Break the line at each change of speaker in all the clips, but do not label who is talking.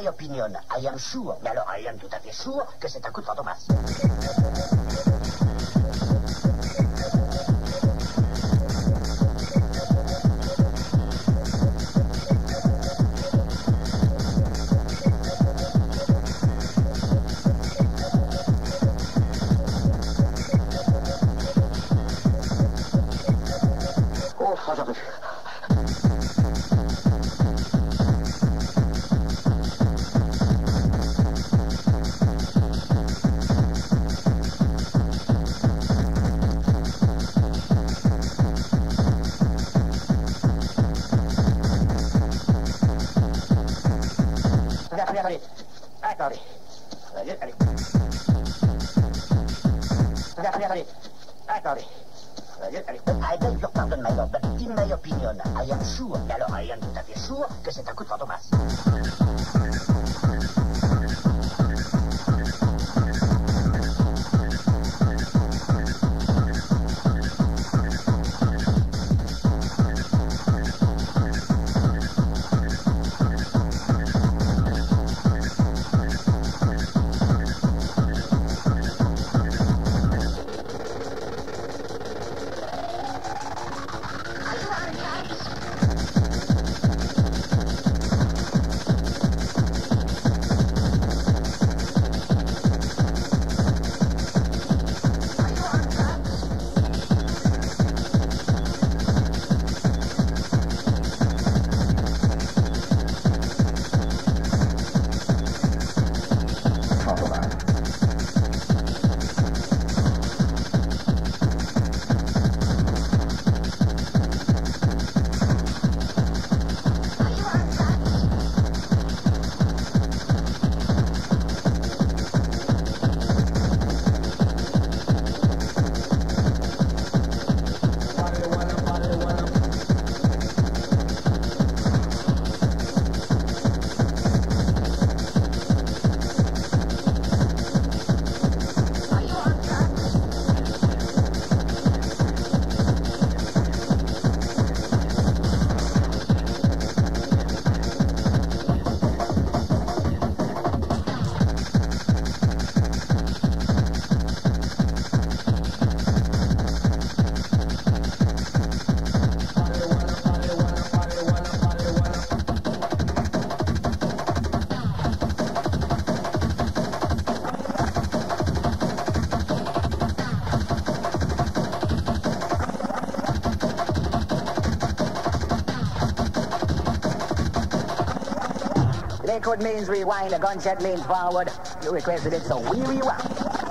my opinion, I am sure, mais alors I am tout à fait sûr que c'est un coup de
Record means rewind, a gunshot means forward. You requested it, so we rewind.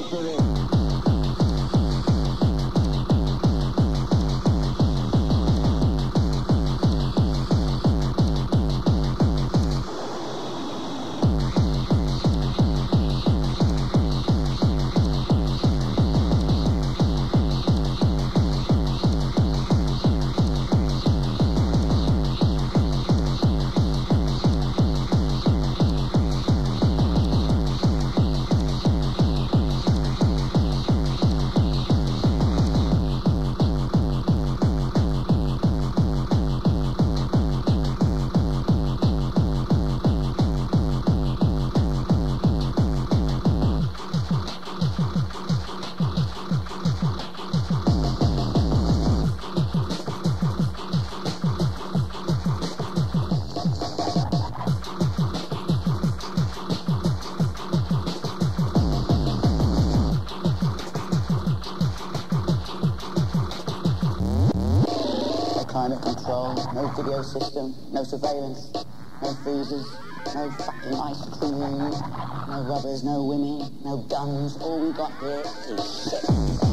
Mercury. No video system, no surveillance, no freezers, no fucking ice cream, no rubbers, no women, no guns. All we got here is shit.